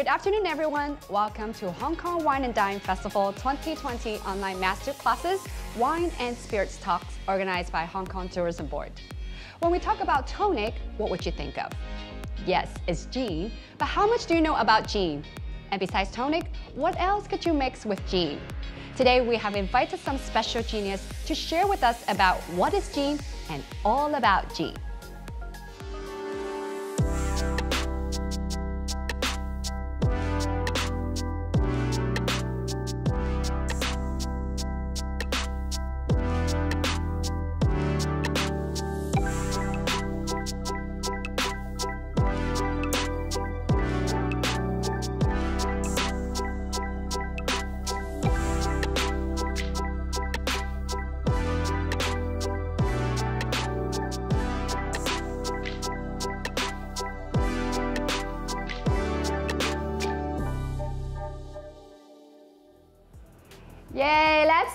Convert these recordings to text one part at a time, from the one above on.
Good afternoon, everyone. Welcome to Hong Kong Wine and Dine Festival 2020 online master classes, Wine and Spirits Talks, organized by Hong Kong Tourism Board. When we talk about tonic, what would you think of? Yes, it's gin, but how much do you know about gin? And besides tonic, what else could you mix with gin? Today we have invited some special genius to share with us about what is gin and all about gin.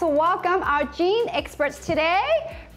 Let's welcome our gin experts today.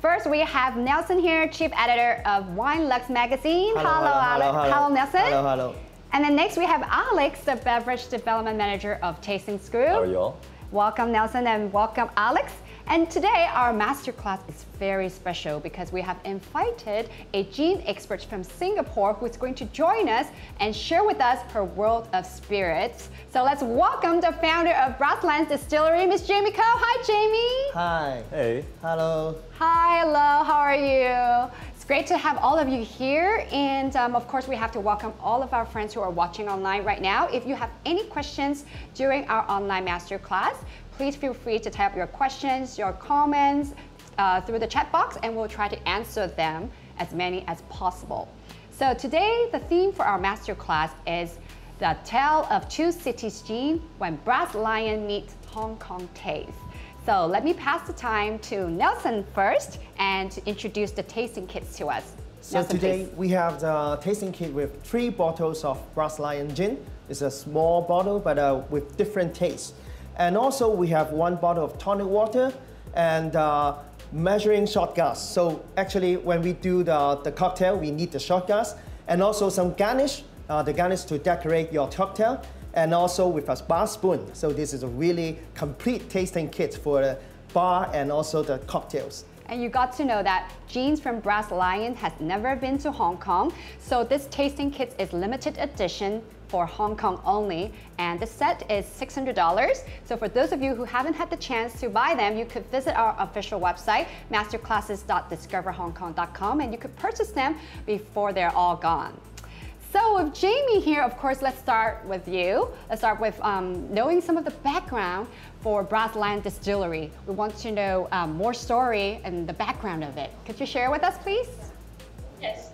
First, we have Nelson here, Chief Editor of Wine Lux Magazine. Hello, hello, hello, hello. hello Nelson. Hello, hello. And then next we have Alex, the Beverage Development Manager of Tasting Screw. How are you all? Welcome Nelson and welcome Alex. And today our masterclass is very special because we have invited a gin expert from Singapore who is going to join us and share with us her world of spirits. So let's welcome the founder of Brass Lion Distillery, Miss Jamie Koh. Hi, Jamie. Hi. Hey. Hello. Hi, hello. How are you? It's great to have all of you here. And um, of course, we have to welcome all of our friends who are watching online right now. If you have any questions during our online masterclass, please feel free to type your questions, your comments uh, through the chat box, and we'll try to answer them as many as possible. So today, the theme for our masterclass is the tale of two cities gin when Brass Lion meets Hong Kong taste. So let me pass the time to Nelson first and to introduce the tasting kits to us. So Nelson, today please. we have the tasting kit with three bottles of Brass Lion Gin. It's a small bottle, but uh, with different tastes. And also we have one bottle of tonic water and uh, measuring shot glass. So actually when we do the, the cocktail, we need the shot glass and also some garnish, uh, the garnish to decorate your cocktail and also with a bar spoon. So this is a really complete tasting kit for the bar and also the cocktails. And you got to know that Gins from Brass Lion has never been to Hong Kong. So this tasting kit is limited edition for Hong Kong only. And the set is $600. So for those of you who haven't had the chance to buy them, you could visit our official website, masterclasses.discoverhongkong.com, and you could purchase them before they're all gone. So with Jamie here, of course, let's start with you. Let's start with um, knowing some of the background for Brass Lion Distillery. We want to know um, more story and the background of it. Could you share with us, please? Yes.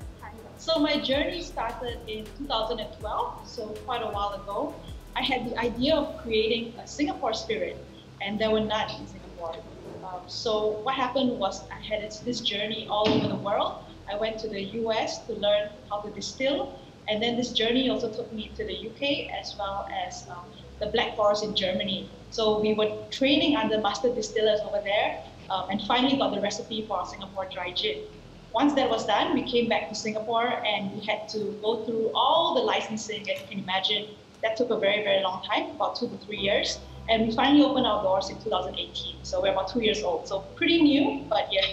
So my journey started in 2012, so quite a while ago. I had the idea of creating a Singapore spirit, and there were none in Singapore. Um, so what happened was I had this journey all over the world. I went to the US to learn how to distill, and then this journey also took me to the UK as well as um, the Black Forest in Germany. So we were training under master distillers over there, um, and finally got the recipe for our Singapore dry gin. Once that was done, we came back to Singapore and we had to go through all the licensing, as you can imagine. That took a very, very long time, about two to three years. And we finally opened our doors in 2018. So we're about two years old. So pretty new, but yeah.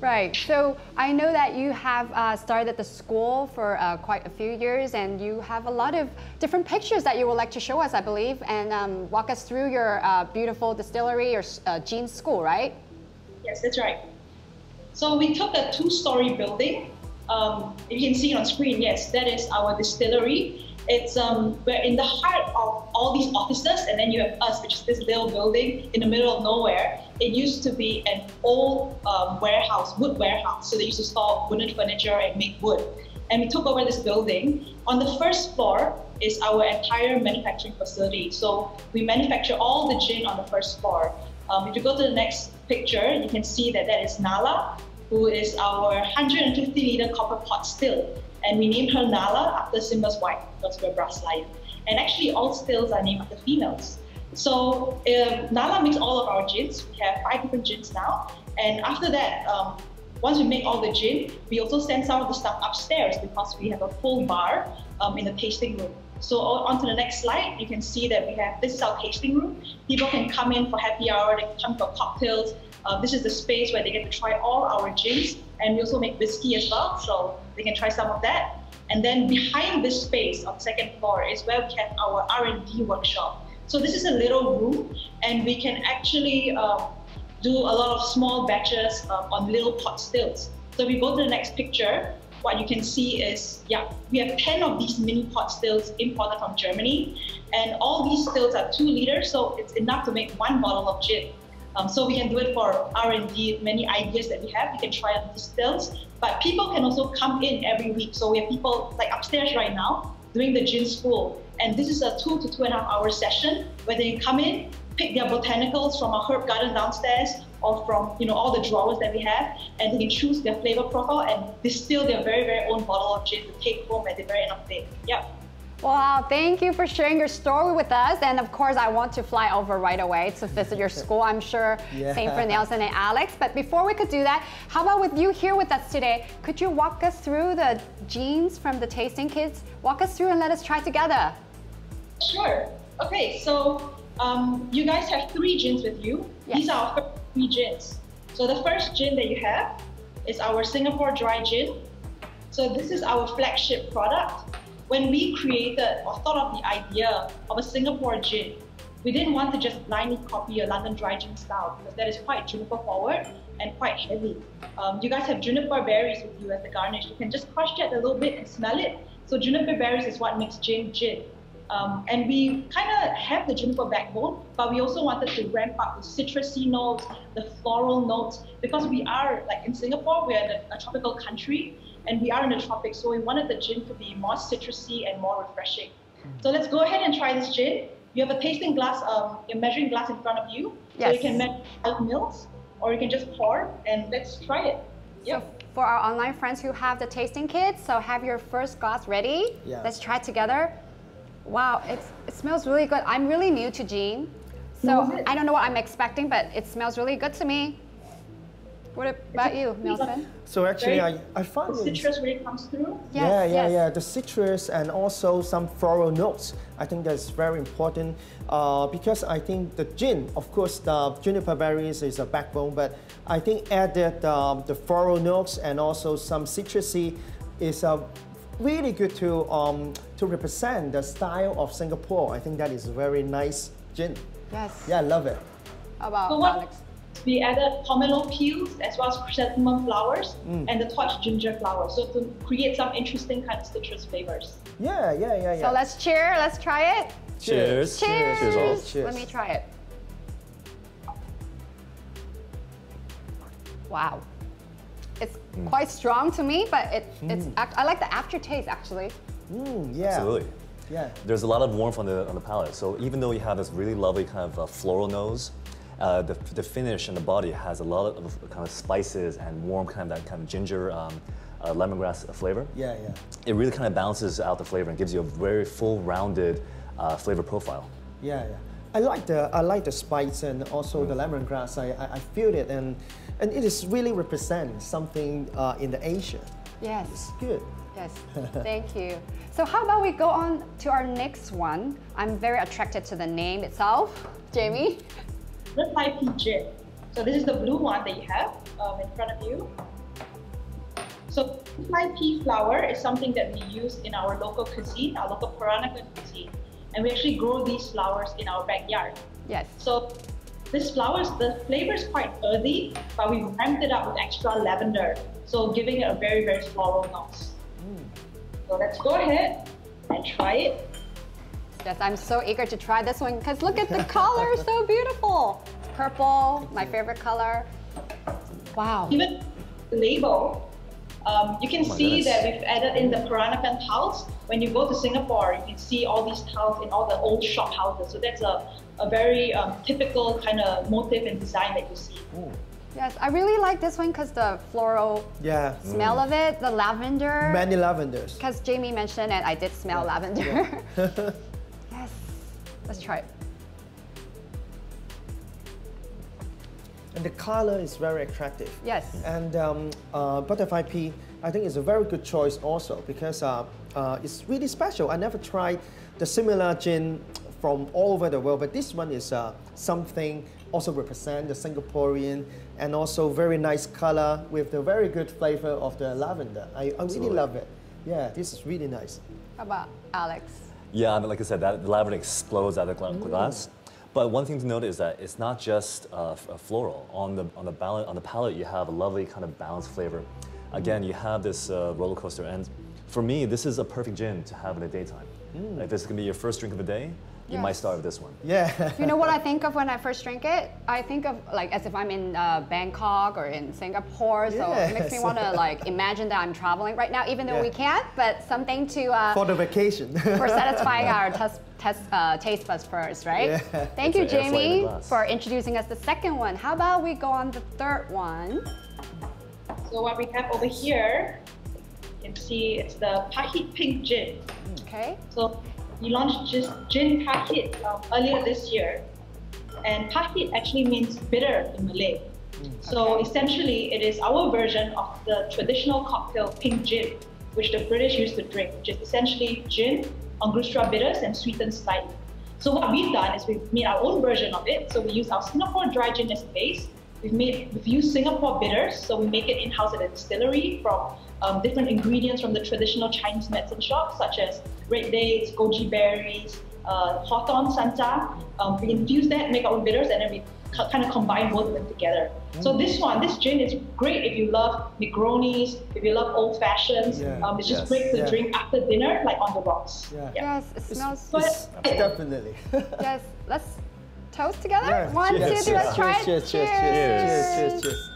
Right. So I know that you have uh, started the school for uh, quite a few years, and you have a lot of different pictures that you would like to show us, I believe, and um, walk us through your uh, beautiful distillery or uh, gin school, right? Yes, that's right. So we took a two-story building. Um, if you can see it on screen, yes, that is our distillery. It's um, we're in the heart of all these offices, and then you have us, which is this little building in the middle of nowhere. It used to be an old um, warehouse, wood warehouse. So they used to store wooden furniture and make wood. And we took over this building. On the first floor is our entire manufacturing facility. So we manufacture all the gin on the first floor. Um, if you go to the next picture, you can see that that is Nala, who is our 150 liter copper pot still. And we named her Nala after Simba's wife, because we're brass lion. And actually, all stills are named after females. So um, Nala makes all of our gins. We have five different gins now. And after that, um, once we make all the gin, we also send some of the stuff upstairs because we have a full bar um, in the tasting room. So on to the next slide, you can see that we have, this is our tasting room. People can come in for happy hour, they can come for cocktails. Uh, this is the space where they get to try all our gins, and we also make whiskey as well, so they can try some of that. And then behind this space on the second floor is where we have our R&D workshop. So this is a little room, and we can actually uh, do a lot of small batches uh, on little pot stills. So if we go to the next picture, what you can see is, yeah, we have 10 of these mini pot stills imported from Germany. And all these stills are two liters, so it's enough to make one bottle of gin. Um, so we can do it for R&D, many ideas that we have, we can try on stills. But people can also come in every week. So we have people like upstairs right now doing the gin school. And this is a two to two and a half hour session where they come in, pick their botanicals from our herb garden downstairs or from you know all the drawers that we have, and they choose their flavor profile and distill their very very own bottle of gin to take home at the very end of the day. Yep. Wow, thank you for sharing your story with us. And of course, I want to fly over right away to visit your school. I'm sure Yeah. same for Nelson and Alex. But before we could do that, how about with you here with us today? Could you walk us through the gins from the tasting kids? Walk us through and let us try together. Sure. Okay, so um, you guys have three gins with you. Yes. These are our first three gins. So the first gin that you have is our Singapore Dry Gin. So this is our flagship product. When we created or thought of the idea of a Singapore gin, we didn't want to just blindly copy a London Dry Gin style because that is quite juniper forward and quite heavy. Um, you guys have juniper berries with you as the garnish. You can just crush that a little bit and smell it. So juniper berries is what makes gin gin. Um, and we kind of have the juniper backbone, but we also wanted to ramp up the citrusy notes, the floral notes, because we are, like in Singapore, we're a, a tropical country, and we are in the tropics, so we wanted the gin to be more citrusy and more refreshing. So let's go ahead and try this gin. You have a tasting glass, um, a measuring glass in front of you, so you can measure five mils, or you can just pour, and let's try it. Yep. So for our online friends who have the tasting kits, so have your first glass ready. Yeah. Let's try it together. Wow, it's, it smells really good. I'm really new to gin, so I don't know what I'm expecting, but it smells really good to me. What about you, Nelson? So actually, Very- I, I found The citrus really comes through. Yes, yeah, yeah, yes. yeah. The citrus and also some floral notes. I think that's very important uh, because I think the gin, of course, the juniper berries is a backbone, but I think added um, the floral notes and also some citrusy is uh, really good to um, to represent the style of Singapore. I think that is a very nice gin. Yes. Yeah, I love it. How about So what- Alex? We added pomelo peels as well as chrysanthemum flowers Mm. and the torch ginger flowers, so to create some interesting kind of citrus flavors. Yeah, yeah, yeah, yeah. So let's cheer. Let's try it. Cheers. Cheers. Cheers all. Cheers. Let me try it. Wow. It's Mm. quite strong to me, but it, it's. act- I like the aftertaste actually. Mm, yeah. Absolutely. Yeah. There's a lot of warmth on the on the palate. So even though you have this really lovely kind of uh, floral nose, uh, the, the finish and the body has a lot of kind of spices and warm kind of that kind of ginger, um, uh, lemongrass flavor. Yeah, yeah. It really kind of balances out the flavor and gives you a very full, rounded uh, flavor profile. Yeah, yeah. I like the I like the spice and also the lemongrass. I, I, I feel it and and it is really represent something uh, in the Asia. Yes. It's good. Yes. Thank you. So how about we go on to our next one? I'm very attracted to the name itself. Jamie. The Thai pea gin. So this is the blue one that you have um, in front of you. So Thai pea flower is something that we use in our local cuisine, our local Peranakan cuisine. And we actually grow these flowers in our backyard. Yes. So this flowers, the flavor is quite earthy, but we ramped it up with extra lavender, so giving it a very, very floral note. So let's go ahead and try it. Yes, I'm so eager to try this one because look at the color, so beautiful. It's purple, my favorite color. Wow. Even the label, um, you can my see goodness. that we've added in the Peranakan tiles. When you go to Singapore, you can see all these tiles in all the old shop houses. So that's a, a very um, typical kind of motif and design that you see. Ooh. Yes, I really like this one because the floral Yeah. smell of it, the lavender. Many lavenders. Because Jamie mentioned and I did smell lavender. yes. Let's try it. And the color is very attractive. Yes. And um, uh, butterfly pea I think it's a very good choice also because uh, uh, it's really special. I never tried the similar gin from all over the world, but this one is uh, something also represent the Singaporean and also very nice color with the very good flavor of the lavender. I, I really love it. Yeah, this is really nice. How about Alex? Yeah, I mean, like I said, that the lavender explodes out of the gla- glass. But one thing to note is that it's not just uh, uh, floral. On the on the palate, on the palate, you have a lovely kind of balanced flavor. Again, you have this uh, roller coaster, and for me, this is a perfect gin to have in the daytime. Like this is gonna be your first drink of the day. You might start with this one. Yeah. You know what I think of when I first drink it? I think of like as if I'm in uh, Bangkok or in Singapore. So it makes me want to like imagine that I'm traveling right now, even though Yeah. we can't. But something to uh, For the vacation. for satisfying our test, test, uh, taste buds first, right? Yeah. Thank It's you, an air flight in the Jamie, for introducing us the second one. How about we go on the third one? So what we have over here, you can see it's the Pahit Pink Gin. Okay. So we launched just Gin Pahit um, earlier this year. And Pahit actually means bitter in Malay. So Okay. essentially, it is our version of the traditional cocktail pink gin, which the British used to drink, which is essentially gin, Angostura bitters, and sweetened slightly. So what we've done is we've made our own version of it. So we use our Singapore dry gin as a base. We've made we've used Singapore bitters, so we make it in-house at a distillery from um, different ingredients from the traditional Chinese medicine shops, such as red dates, goji berries, uh, hawthorn santa. Um, we infuse that, make our own bitters, and then we kind of combine both of them together. So this one, this gin is great if you love Negronis, if you love old fashions. Yeah. Um, it's just Yes. great to Yeah. drink after dinner, like on the rocks. Yeah. Yes, it smells. It's- definitely. yes, let's toast together. Yeah, One, two, cheers, three, let's try it. cheers, cheers, cheers, cheers, cheers, cheers.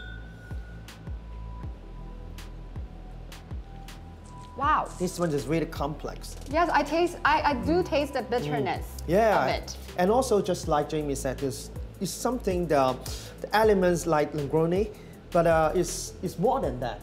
Wow. This one is really complex. Yes, I taste. I, I do taste the bitterness Mm. Yeah. of it. And also, just like Jamie said, is is something the, the elements like Negroni, but uh, it's it's more than that.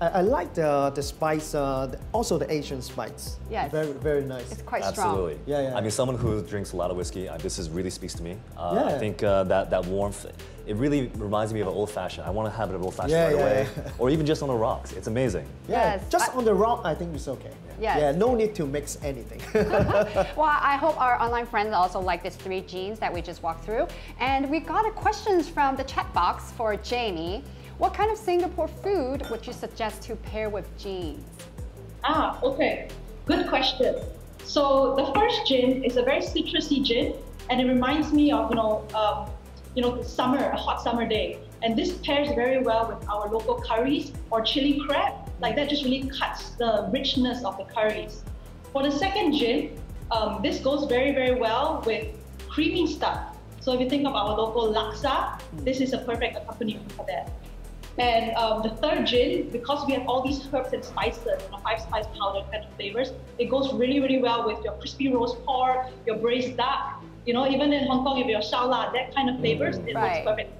I, I like the the spice, uh, the- also the Asian spice. Yes. Very very nice. It's quite strong. Absolutely. Yeah, yeah. I mean, someone who drinks a lot of whiskey, uh, this is really speaks to me. Uh, I think uh, that that warmth, it really reminds me of an old fashioned. I want to have it an old fashioned Yeah, right yeah, away, yeah. or even just on the rocks. It's amazing. Yeah, Yes, just I- on the rock, I think it's okay. Yes. Yeah, no need to mix anything. Well, I hope our online friends also like these three gins that we just walked through. And we got a questions from the chat box for Jamie. What kind of Singapore food would you suggest to pair with gins? Ah, okay. Good question. So the first gin is a very citrusy gin, and it reminds me of you know, um, you know, summer, a hot summer day. And this pairs very well with our local curries or chili crab. Like that just really cuts the richness of the curries. For the second gin, um, this goes very very well with creamy stuff. So if you think of our local laksa, this is a perfect accompaniment for that. And um, the third gin, because we have all these herbs and spices, you know, five spice powder kind of flavors, it goes really, really well with your crispy roast pork, your braised duck. You know, even in Hong Kong, if your shao la, that kind of flavors, it Right. works perfect.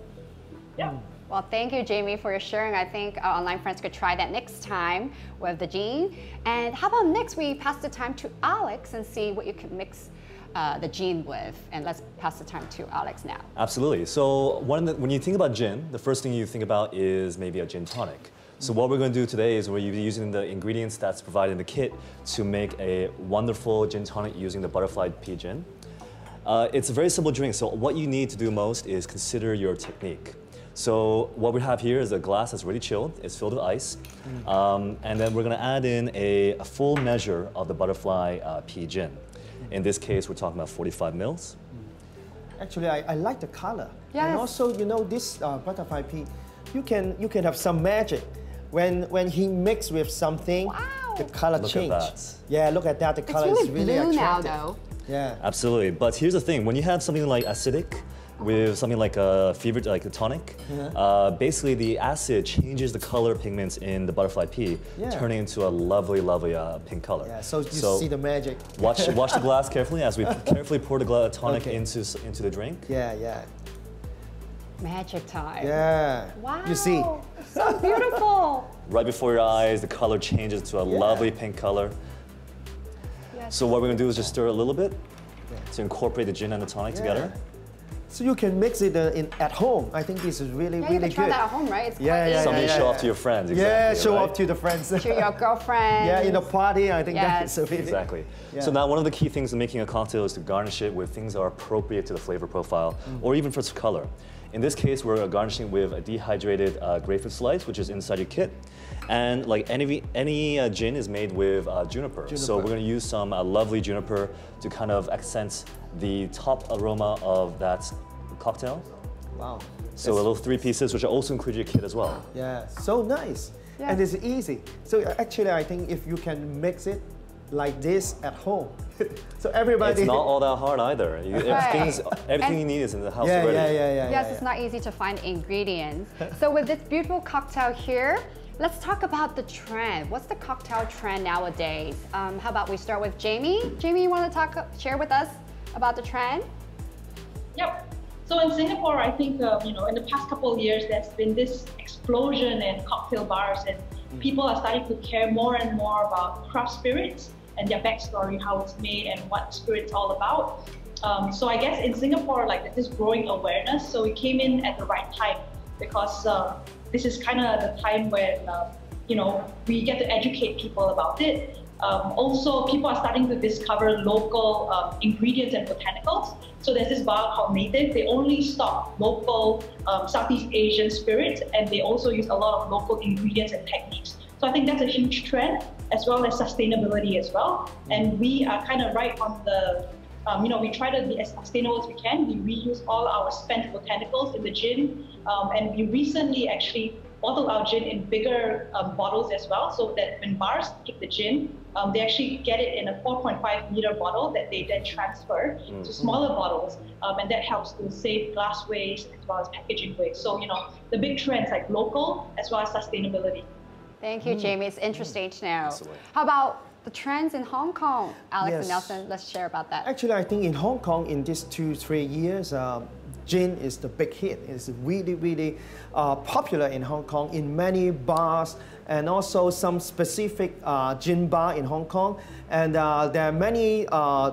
Yeah. Well, thank you, Jamie, for your sharing. I think our online friends could try that next time with the gin. And how about next we pass the time to Alex and see what you can mix uh, the gin with. And let's pass the time to Alex now. Absolutely. So one the, when you think about gin, the first thing you think about is maybe a gin tonic. So what we're going to do today is we're using the ingredients that's provided in the kit to make a wonderful gin tonic using the butterfly pea gin. Uh, it's a very simple drink, so what you need to do most is consider your technique. So what we have here is a glass that's really chilled. It's filled with ice, um, and then we're going to add in a, a full measure of the butterfly uh, pea gin. In this case, we're talking about 45 mils. Actually, I, I like the color. Yes. And also, you know, this uh, butterfly pea, you can you can have some magic. When when he mixed with something, Wow. the color Look at change. that. Yeah, look at that. The It's color really is really blue now, attractive. though. Yeah. Absolutely, but here's the thing: when you have something like acidic with something like a fever, like a tonic, uh, basically the acid changes the color pigments in the butterfly pea, Yeah. turning into a lovely, lovely uh, pink color. Yeah, so you see the magic. watch watch the glass carefully as we carefully pour the gla- tonic Okay. into into the drink. Yeah, yeah, Magic time. yeah. Wow. You see, So beautiful. Right before your eyes, the color changes to a Yeah. lovely pink color. Yes. So what we're gonna do is just stir a little bit to incorporate the gin and the tonic Yeah. together. So you can mix it uh, in at home. I think this is really, Yeah, you really can try good. that at home, right? It's Yeah, quite yeah, easy. Something yeah, to show off to your friends. yeah, show right? off to the friends. To your girlfriend. yeah, in a party, I think that Yes. is really Exactly. Yeah. So now one of the key things in making a cocktail is to garnish it with things that are appropriate to the flavor profile Mm. or even for its color. In this case, we're garnishing with a dehydrated uh, grapefruit slice, which is inside your kit. And like any, any uh, gin is made with uh, juniper. So we're gonna use some uh, lovely juniper to kind of accent the top aroma of that cocktail. Wow. So a little three pieces, which are also included in your kit as well. Yeah, so nice. And it's easy. So uh, actually, I think if you can mix it like this at home, so everybody. It's not all that hard either. You, Right. everything's, everything And- you need is in the house yeah, already. yeah, yeah, yeah. Yes, yeah, it's yeah. not easy to find ingredients. so with this beautiful cocktail here, let's talk about the trend. What's the cocktail trend nowadays? Um, how about we start with Jamie? Jamie, you want to talk, share with us about the trend? Yep. So in Singapore, I think uh, you know in the past couple of years, there's been this explosion in cocktail bars, and people are starting to care more and more about craft spirits and their backstory, how it's made, and what spirit's all about. Um, so I guess in Singapore, like there's this growing awareness. So we came in at the right time because uh, this is kind of the time when uh, you know we get to educate people about it. Um, also, people are starting to discover local um, ingredients and botanicals. So there's this bar called Native. They only stock local um, Southeast Asian spirits, and they also use a lot of local ingredients and techniques. So I think that's a huge trend, as well as sustainability as well. And we are kind of right on the um, you know, we try to be as sustainable as we can. We reuse all our spent botanicals in the gin, um, and we recently actually bottled our gin in bigger um, bottles as well, so that when bars take the gin, um, they actually get it in a 4.5 liter bottle that they then transfer to smaller bottles, um, and that helps to save glass waste as well as packaging waste. So you know, the big trends like local as well as sustainability. Thank you, Jamie. It's interesting to know. Absolutely. How about the trends in Hong Kong? Alex and Nelson, let's share about that. Actually, I think in Hong Kong, in these two, three years, um, gin is the big hit. It's really, really uh, popular in Hong Kong in many bars and also some specific uh, gin bar in Hong Kong. And uh, there are many uh,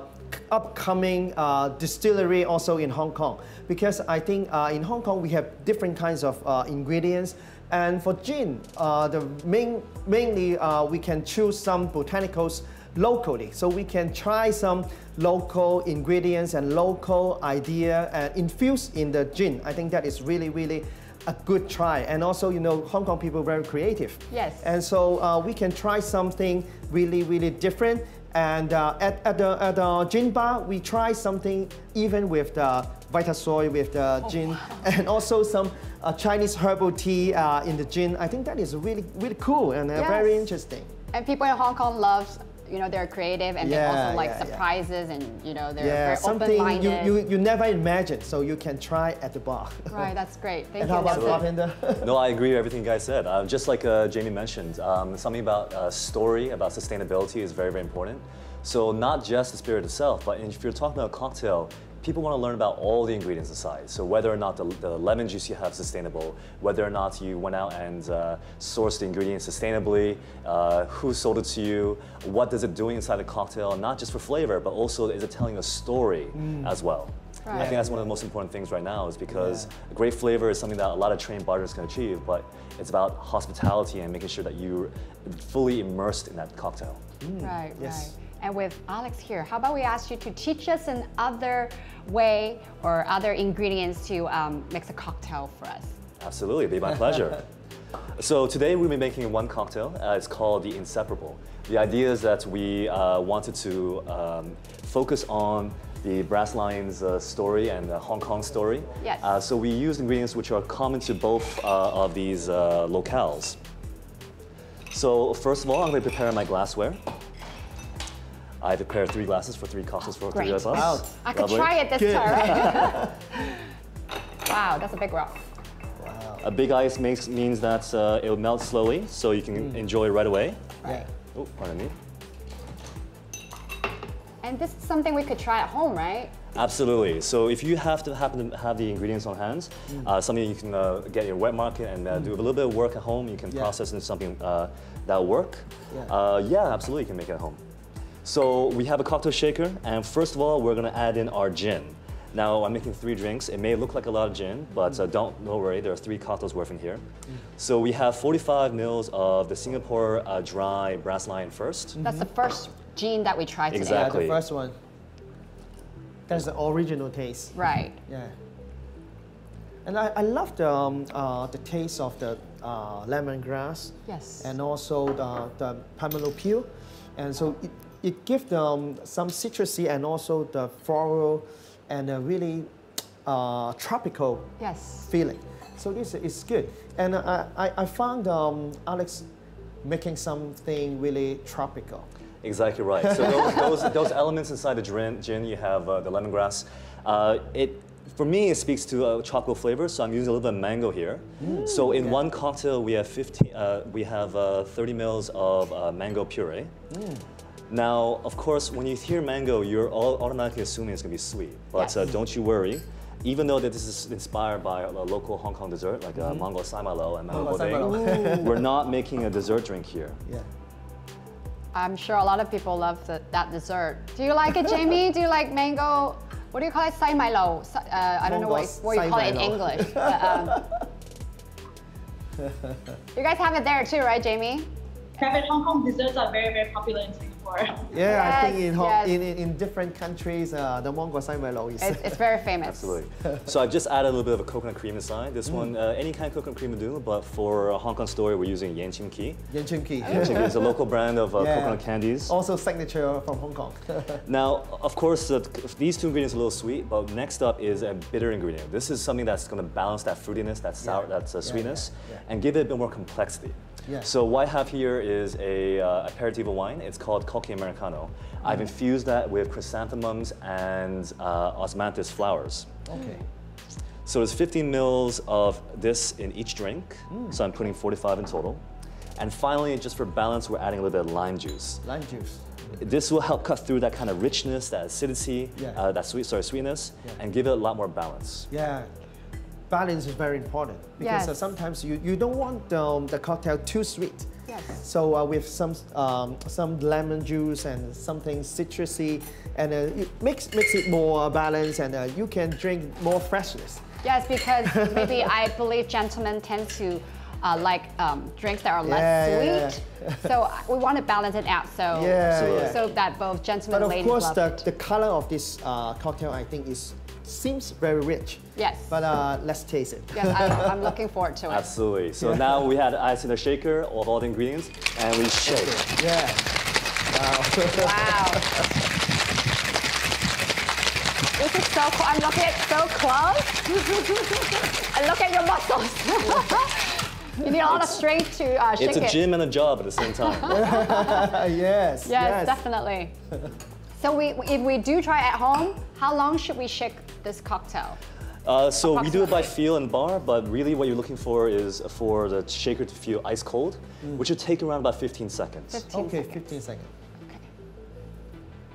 upcoming uh, distillery also in Hong Kong because I think uh, in Hong Kong we have different kinds of uh, ingredients and for gin, uh, the main, mainly uh, we can choose some botanicals locally. So we can try some local ingredients and local idea and infuse in the gin. I think that is really, really a good try. And also, you know, Hong Kong people are very creative. Yes. And so uh, we can try something really, really different. And uh, at, at, the, at the gin bar, we try something even with the Vitasoy, with the gin, and also some uh, Chinese herbal tea uh, in the gin. I think that is really, really cool and uh, very interesting. And people in Hong Kong love, you know, they're creative and they also like yeah, yeah. surprises and, you know, they're Yeah, very something you, open-minded. you, you never imagine, so you can try at the bar. Right, that's great. Thank and you, how about Nelson. bartender? No, I agree with everything you guys said. Uh, just like uh, Jamie mentioned, um, something about uh, story, about sustainability is very, very important. So not just the spirit itself, but if you're talking about a cocktail, people want to learn about all the ingredients inside. So whether or not the, the lemon juice you have sustainable, whether or not you went out and uh, sourced the ingredients sustainably, uh, who sold it to you, what does it doing inside the cocktail, not just for flavor, but also is it telling a story as well. I think that's one of the most important things right now is because a great flavor is something that a lot of trained bartenders can achieve, but it's about hospitality and making sure that you're fully immersed in that cocktail. Right, yes. right. And with Alex here, how about we ask you to teach us another way or other ingredients to um, mix a cocktail for us? Absolutely, it'd be my pleasure. So today we'll be making one cocktail. Uh, it's called the Inseparable. The idea is that we uh, wanted to um, focus on the Brass Lions uh, story and the Hong Kong story. Yes. Uh, so we use ingredients which are common to both uh, of these uh, locales. So first of all, I'm going to prepare my glassware. I prepared three glasses for three cocktails for three Great. of. Wow. I could Lovely. try it this Good. time. wow, that's a big rock. Wow. A big ice makes, means that uh, it will melt slowly, so you can enjoy it right away. Right. Oh, pardon me. And this is something we could try at home, right? Absolutely. So if you have to happen to have the ingredients on hand, uh, something you can uh, get your wet market and uh, do a little bit of work at home, you can Yeah. process into something uh, that'll work. Yeah. Uh, yeah, absolutely, you can make it at home. So we have a cocktail shaker, and first of all, we're gonna add in our gin. Now I'm making three drinks. It may look like a lot of gin, but uh, don't don't worry. There are three cocktails worth in here. So we have 45 mils of the Singapore uh, dry brass lion first. That's the first gin that we tried today. Yeah, Exactly. the first one. That's the original taste. Right. Yeah. And I, I love the, um, uh, the taste of the uh, lemongrass. Yes. And also the, the pomelo peel. And so it, it gives um, some citrusy and also the floral and a really uh, tropical Yes. feeling. So this is good. And I, I, I found um, Alex making something really tropical. Exactly right. So those, those, those elements inside the gin, gin you have uh, the lemongrass. Uh, it, for me, it speaks to uh, tropical flavor, So I'm using a little bit of mango here. so in one cocktail, we have 15, uh, we have uh, 30 mils of uh, mango puree. Now, of course, when you hear mango, you're all automatically assuming it's going to be sweet. But uh, don't you worry. Even though that this is inspired by a local Hong Kong dessert like uh, mango saimalo and mango Mango bodeng, we're not making a dessert drink here. Yeah. I'm sure a lot of people love the, that dessert. Do you like it, Jamie? Do you like mango? What do you call it? Sai Milo. Uh, I don't know what, Mango what you call it in. English. but, um, you guys have it there too, right, Jamie? Private Hong Kong desserts are very, very popular in Singapore. Yeah, I think in, Hong- yes. in, in, in different countries, uh, the mango saimalo is. It's, it's very famous. Absolutely. so I've just added a little bit of a coconut cream inside. This one, uh, any kind of coconut cream will do, but for a Hong Kong story, we're using Yan Chim Kee. Yan Chim Kee. Yan Chim Kee is a local brand of uh, Yeah. coconut candies. Also signature from Hong Kong. Now, of course, uh, these two ingredients are a little sweet, but next up is a bitter ingredient. This is something that's going to balance that fruitiness, that sour, Yeah. that uh, Yeah, sweetness, yeah, yeah. and give it a bit more complexity. Yeah. So what I have here is a uh, aperitivo wine. It's called Cocchi Americano. I've Mm. infused that with chrysanthemums and uh, osmanthus flowers. okay. So there's 15 mils of this in each drink. Mm. So I'm putting 45 in total. And finally, just for balance, we're adding a little bit of lime juice. Lime juice. This will help cut through that kind of richness, that acidity, Yeah. uh, that sweet, sorry, sweetness, Yeah. and give it a lot more balance. Yeah. Balance is very important because uh, Yes. sometimes you, you don't want um, the cocktail too sweet. Yes. So uh, with some um, some lemon juice and something citrusy, and uh, it makes makes it more balanced, and uh, you can drink more freshness. Yes, because maybe I believe gentlemen tend to uh, like um, drinks that are less Yeah, yeah, sweet. so uh, we want to balance it out so Yeah, yeah. so that both gentlemen But of ladies course, the, it. the color of this uh, cocktail, I think, is seems very rich. Yes. But uh, let's taste it. Yes, I'm, I'm looking forward to it. Absolutely. So now we had ice in the shaker of all the ingredients, and we shake. Yeah. Wow. Wow. This is so cool. I'm looking at so close. and look at your muscles. you need a lot of strength to uh, shake it. It's a it. gym and a job at the same time. Uh, yes. Yes, definitely. So we, if we do try at home, how long should we shake this cocktail? Uh, so we do it by feel and bar, but really what you're looking for is for the shaker to feel ice cold, which should take around about 15 seconds. 15 Okay, seconds. 15 seconds.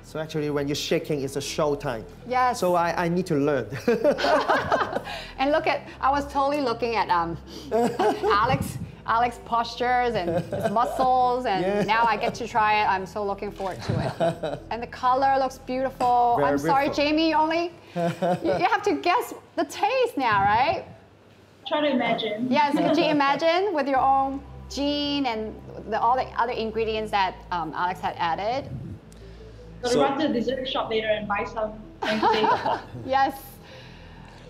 So actually, when you're shaking, it's a show time. Yes. So I, I need to learn. And look at, I was totally looking at um, Alex, Alex postures and his muscles, and Yeah. now I get to try it. I'm so looking forward to it. and the color looks beautiful. Very I'm sorry. Jamie, only, you, you have to guess the taste now, right? Try to imagine. Yes, could you imagine with your own gin and the, all the other ingredients that um, Alex had added? Gotta So- run to the dessert shop later and buy some and taste. Yes.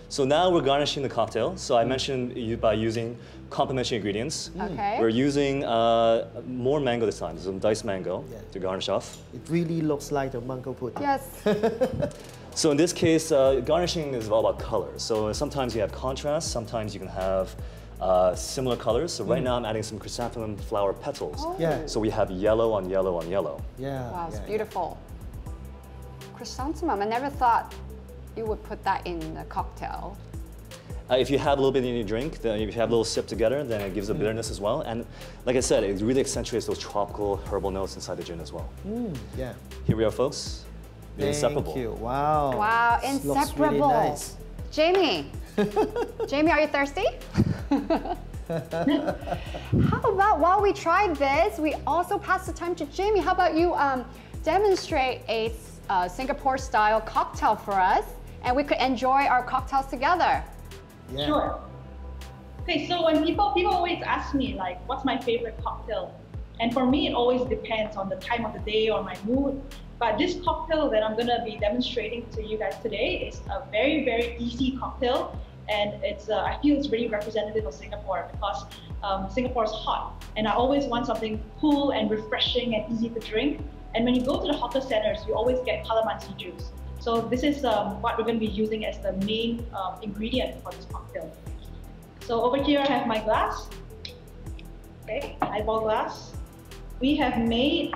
So now we're garnishing the cocktail. So I mentioned you, by using complementary ingredients. Okay. We're using uh, more mango this time, some diced mango Yeah. to garnish off. it really looks like a mango pudding. Yes. So in this case, uh, garnishing is all about color. So sometimes you have contrast, sometimes you can have uh, similar colors. So right now I'm adding some chrysanthemum flower petals. Yeah. So we have yellow on yellow on yellow. Yeah. Wow, it's yeah, yeah. beautiful. Chrysanthemum, I never thought you would put that in a cocktail. Uh, if you have a little bit in your drink, then if you have a little sip together, then it gives a bitterness as well. And like I said, it really accentuates those tropical herbal notes inside the gin as well. Mm, yeah. Here we are, folks. The inseparable. Thank you. Wow. Wow, This looks inseparable. really nice. Jamie, Jamie, are you thirsty? How about while we try this, we also pass the time to Jamie. How about you um, demonstrate a uh, Singapore style cocktail for us and we could enjoy our cocktails together. Yeah. Sure. Okay, so when people people always ask me like, what's my favorite cocktail? And for me, it always depends on the time of the day or my mood. But this cocktail that I'm gonna be demonstrating to you guys today is a very very easy cocktail, and it's uh, I feel it's really representative of Singapore because um, Singapore is hot, and I always want something cool and refreshing and easy to drink. And when you go to the hawker centers, you always get calamansi juice. So this is um, what we're going to be using as the main um, ingredient for this cocktail. So over here I have my glass. Okay, highball glass. We have made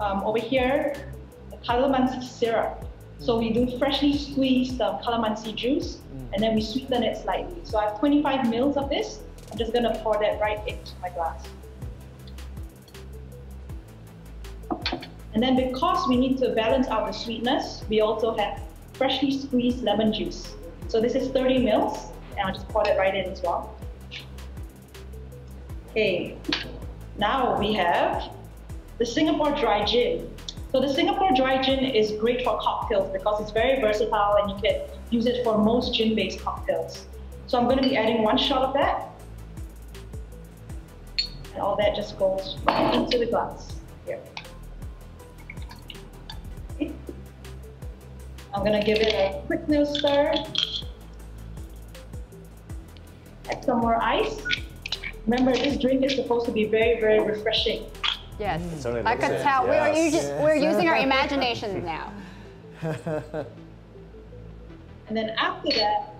um, over here the calamansi syrup. So we do freshly squeezed um, calamansi juice and then we sweeten it slightly. So I have 25 mils of this. I'm just gonna pour that right into my glass. And then because we need to balance out the sweetness, we also have freshly squeezed lemon juice. So this is 30 mils, and I'll just pour it right in as well. Okay, now we have the Singapore dry gin. So the Singapore dry gin is great for cocktails because it's very versatile and you can use it for most gin-based cocktails. So I'm going to be adding one shot of that. And all that just goes right into the glass. I'm going to give it a quick little stir. Add some more ice. Remember, this drink is supposed to be very, very refreshing. Yes, certainly I looks could it, tell. We are yes. using, we're using our imaginations now. And then after that,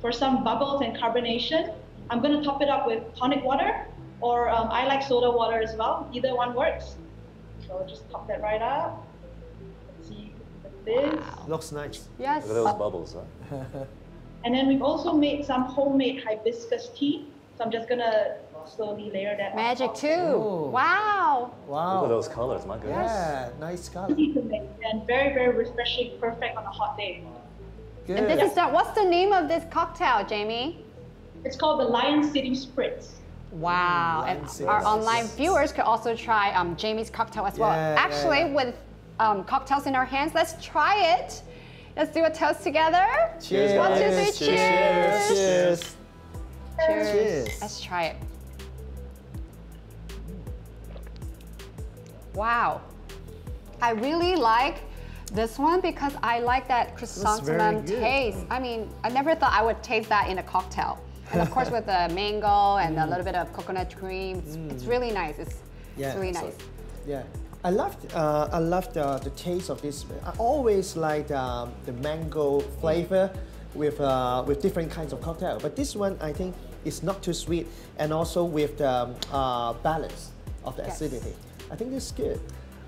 for some bubbles and carbonation, I'm going to top it up with tonic water, or um, I like soda water as well. Either one works. So just top that right up. Let's this. Looks nice. Yes. Look at those bubbles. Huh? And then we've also made some homemade hibiscus tea. So I'm just going to slowly layer that on Magic too. Ooh. Wow. Look at those colors. My goodness. Yeah, nice color. Easy to make and very, very refreshing, perfect on a hot day. Good. And this is the, what's the name of this cocktail, Jamie? It's called the Lion City Spritz. Wow. Lion And City. our online viewers could also try um, Jamie's cocktail as well. Yeah, yeah, Actually, yeah. with um, cocktails in our hands, let's try it. Let's do a toast together. Cheers. One, two, three, cheers. Cheers. Cheers. Cheers. Let's try it. Wow. I really like this one because I like that chrysanthemum taste. I mean, I never thought I would taste that in a cocktail. And of course with the mango and a little bit of coconut cream, it's, it's really nice. It's, Yeah, it's really so- nice. Yeah, I loved uh, I loved uh, the taste of this. I always like um, the mango flavor with uh, with different kinds of cocktail. But this one I think is not too sweet and also with the um, uh, balance of the Yes. acidity. I think it's good.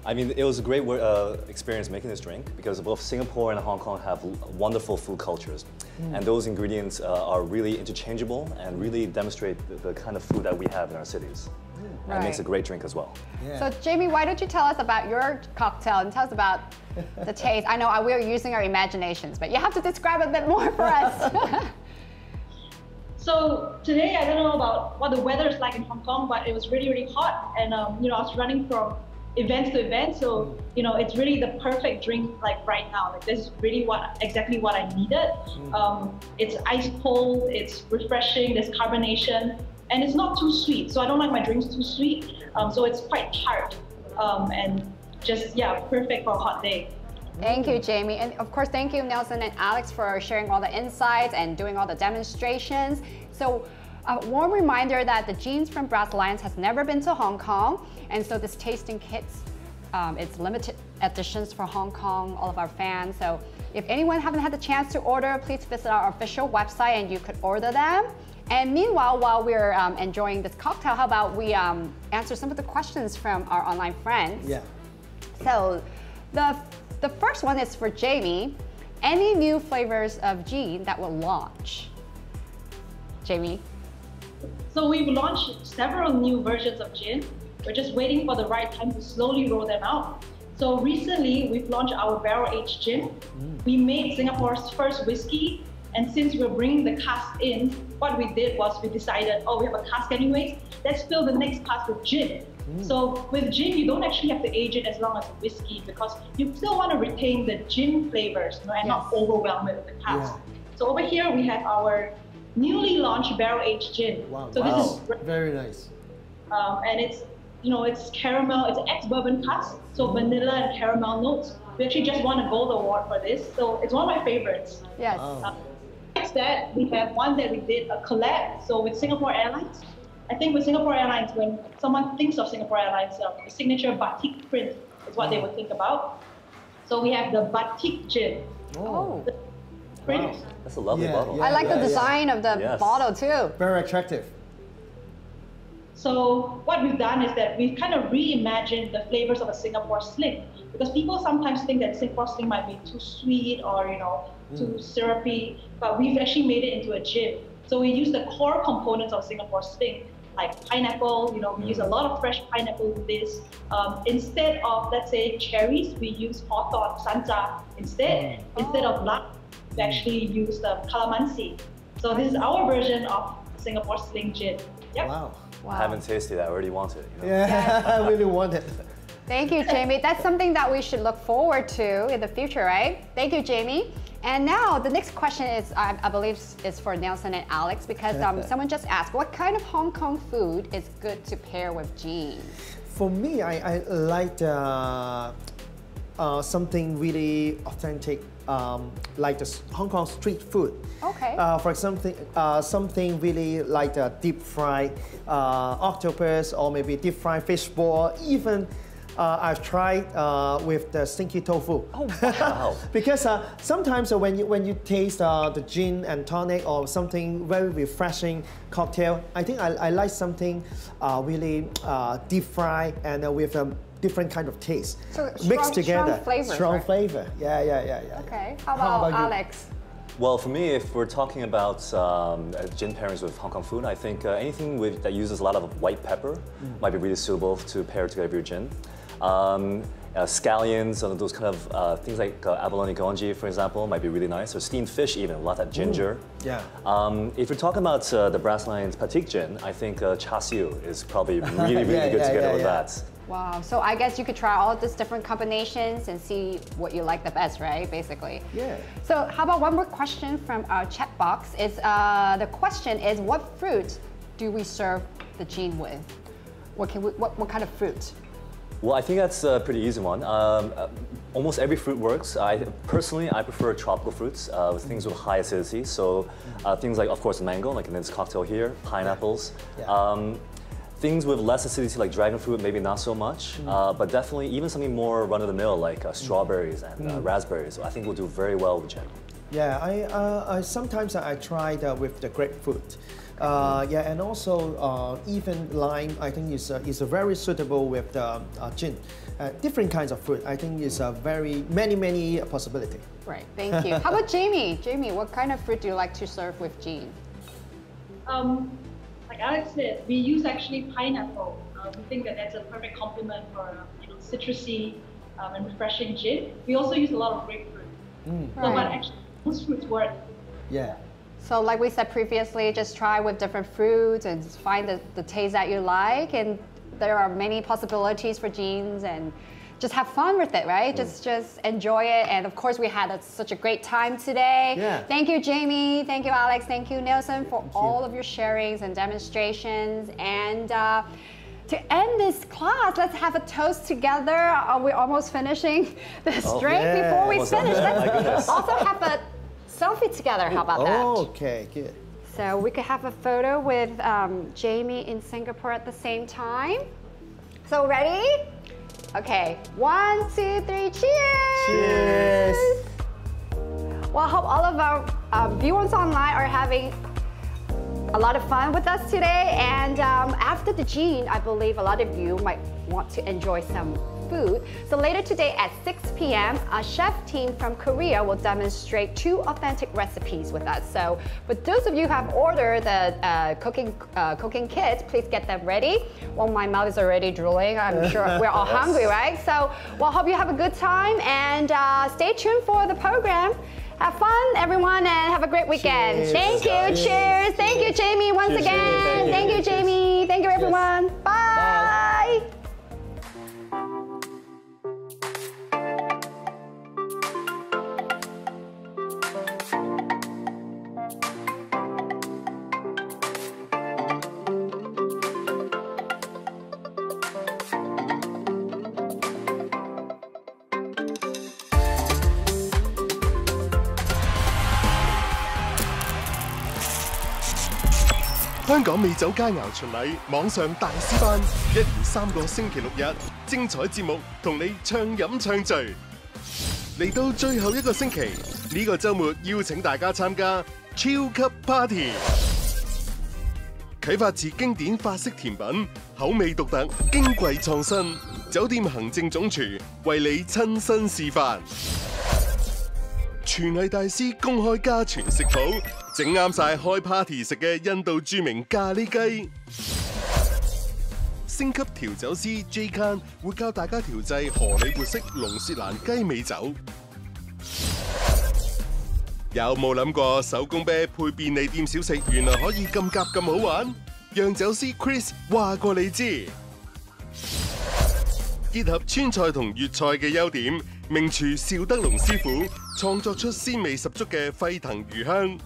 I mean, it was a great uh, experience making this drink because both Singapore and Hong Kong have wonderful food cultures. And those ingredients uh, are really interchangeable and really demonstrate the, the kind of food that we have in our cities. And it makes a great drink as well. Yeah. So Jamie, why don't you tell us about your cocktail and tell us about the taste? I know uh, we're using our imaginations, but you have to describe a bit more for us. So today, I don't know about what the weather is like in Hong Kong, but it was really, really hot, and um, you know, I was running from event to event. so you know, it's really the perfect drink like right now. Like this is really what exactly what I needed. Um, it's ice cold, it's refreshing, there's carbonation, and it's not too sweet. So I don't like my drinks too sweet, um, so it's quite tart, um, and just yeah, perfect for a hot day. Thank you, Jamie. And of course, thank you, Nelson and Alex, for sharing all the insights and doing all the demonstrations. So, a warm reminder that the Gins from Brass Lions has never been to Hong Kong. And so, this tasting kits, um, it's limited editions for Hong Kong, all of our fans. So, if anyone haven't had the chance to order, please visit our official website and you could order them. And meanwhile, while we're um, enjoying this cocktail, how about we um, answer some of the questions from our online friends? Yeah. So the, the first one is for Jamie. Any new flavors of gin that will launch? Jamie? So we've launched several new versions of gin. We're just waiting for the right time to slowly roll them out. So recently, we've launched our barrel-aged gin. We made Singapore's first whiskey, and since we're bringing the cask in, what we did was we decided, oh, we have a cask anyways, let's fill the next cask with gin. So with gin, you don't actually have to age it as long as whiskey because you still want to retain the gin flavors you know, and not overwhelm it with the cask. Yeah. So over here we have our newly launched barrel aged gin. Wow. So this is Very nice. um, and it's you know it's caramel it's ex bourbon cask so vanilla and caramel notes we actually just won a gold award for this so it's one of my favorites Yes. Wow. That we have one that we did a collab so with singapore airlines i think with singapore airlines when someone thinks of singapore airlines um, the signature batik print is what they would think about so we have the batik gin Oh, print Wow. That's a lovely Yeah, bottle. yeah. I like the design of the Yes. bottle too. Very attractive. So what we've done is that we've kind of reimagined the flavors of a Singapore Sling because people sometimes think that Singapore Sling might be too sweet or you know too mm. syrupy, but we've actually made it into a gin. So we use the core components of Singapore Sling like pineapple. You know, we use a mm. lot of fresh pineapple in this. Um, instead of let's say cherries, we use hawthorn sansa instead. Mm. Instead of oh. lime, we actually use the calamansi. So this is our version of Singapore Sling gin. Yep. Wow. Wow. I haven't tasted it. I already want it. You know? Yeah, I really want it. Thank you, Jamie. That's something that we should look forward to in the future, right? Thank you, Jamie. And now the next question is, I, I believe, is for Nelson and Alex because um, someone just asked, what kind of Hong Kong food is good to pair with gins? For me, I, I like uh, uh, something really authentic, um, like the Hong Kong street food. Okay. Uh, for example, uh, something really like the deep fried uh, octopus or maybe deep fried fish ball. Even uh, I've tried uh, with the stinky tofu. Oh, Wow. because uh, sometimes when you when you taste uh, the gin and tonic or something very refreshing cocktail, I think I, I like something uh, really uh, deep fried and uh, with a different kind of taste So strong- mixed together. strong flavors, Strong right? flavor. Yeah, yeah, yeah, yeah. Okay. How How about, about you? Alex? Well, for me, if we're talking about um, gin pairings with Hong Kong food, I think uh, anything with, that uses a lot of white pepper might be really suitable to pair together with your gin. Um, uh, scallions, uh, those kind of uh, things like uh, abalone congee, for example, might be really nice. Or steamed fish, even a lot of that ginger. Yeah. Um, if you're talking about uh, the Brass Lions Batik gin, I think uh, cha siu is probably really, really Yeah, good yeah, together yeah, with yeah. that. Wow. So I guess you could try all these different combinations and see what you like the best, right? Basically. Yeah. So how about one more question from our chat box? Is uh, the question is what fruit do we serve the gin with? What can we, what, what kind of fruit? Well, I think that's a pretty easy one. Um, uh, almost every fruit works. I personally I prefer tropical fruits uh, with things with high acidity. So uh, things like, of course, mango, like in this cocktail here, pineapples. Yeah. Um, things with less acidity, like dragon fruit, maybe not so much. Uh, but definitely, even something more run of the mill, like uh, strawberries and uh, raspberries. I think will do very well with gin. Yeah, I, uh, I sometimes I tried uh, with the grapefruit. Uh, yeah, and also uh, even lime. I think is uh, is very suitable with the uh, gin. Uh, different kinds of fruit. I think is a very many many possibility. Right. Thank you. how about Jamie? Jamie, what kind of fruit do you like to serve with gin? Um, like Alex said, we use actually pineapple. Uh, we think that that's a perfect complement for uh, you know citrusy um, and refreshing gin. We also use a lot of grapefruit. So, but actually, most fruits work. Yeah. So like we said previously, just try with different fruits and find the, the taste that you like. And there are many possibilities for gins and just have fun with it, right? Just just enjoy it. And of course, we had a, such a great time today. Yeah. Thank you, Jamie. Thank you, Alex. Thank you, Nelson, for all of your sharings and demonstrations. And uh, to end this class, let's have a toast together. Uh, we're almost finishing this Oh, drink. yeah. Before we Almost finish. Let's also have a selfie together. How about that? Okay, good. So we could have a photo with um, Jamie in Singapore at the same time. So ready? Okay, one, two, three, cheers! Cheers. Well, I hope all of our um, viewers online are having a lot of fun with us today. And um, after the gin, I believe a lot of you might want to enjoy some food. So later today at 6 p.m., a chef team from Korea will demonstrate two authentic recipes with us. So for those of you who have ordered the uh, cooking uh, cooking kit, please get them ready. Well, my mouth is already drooling. I'm sure we're all hungry, right? So, well, hope you have a good time and uh, stay tuned for the program. Have fun, everyone, and have a great weekend. Cheers. Thank you. Cheers. Cheers. Thank you, Jamie, once Cheers, again. Jamie. Thank you, Cheers. Jamie. Thank you, everyone. Bye. 香港美酒佳肴巡禮網上大師班，一年三個星期六日，精彩節目同你暢飲暢聚。嚟到最後一個星期，呢、個週末邀請大家參加超級 Party，啟發自經典法式甜品，口味獨特，矜貴創新。酒店行政總廚為你親身示範。廚藝大師公開家傳食譜，整啱晒開 party 食嘅印度著名咖喱雞。星級調酒師 J Khan 會教大家調製荷里活式龍舌蘭雞尾酒。有冇諗過手工啤配便利店小食，原來可以咁夾咁好玩？酿酒師 Chris 話過你知。結合川菜同粵菜嘅優點，名廚邵德龍師傅創作出鮮味十足嘅沸騰魚香。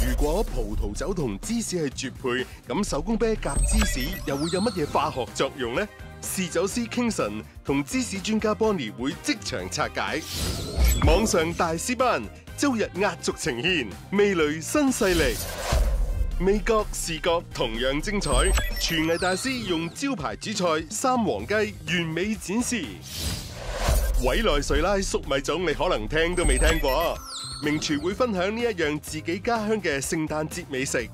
如果葡萄酒同芝士係絕配，咁手工啤夾芝士又會有乜嘢化學作用呢？試酒師 Kingson 同芝士專家 Bonnie 會即場拆解。網上大師班周日壓軸呈現，味蕾新勢力。味覺視覺同樣精彩，廚藝大師用招牌主菜三黃雞完美展示。委內瑞拉粟米粽你可能聽都未聽過，名廚會分享呢一樣自己家鄉嘅聖誕節美食。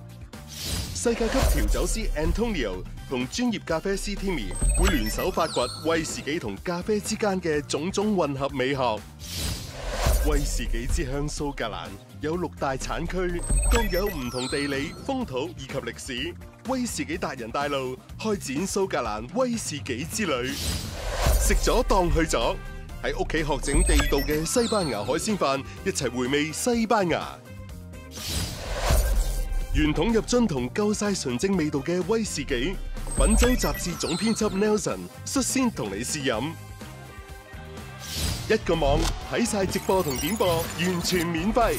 世界級調酒師 Antonio 同專業咖啡師 Timmy 會聯手發掘威士忌同咖啡之間嘅種種混合美學。威士忌之鄉蘇格蘭有六大產區，各有唔同地理、風土以及歷史。威士忌達人带路，開展蘇格蘭威士忌之旅。食咗當去咗，喺屋企學整地道嘅西班牙海鮮飯，一齊回味西班牙。圆筒入樽同夠晒純正味道嘅威士忌，品酒雜誌總編輯 Nelson 率先同你試飲。一個網睇晒直播同點播，完全免費。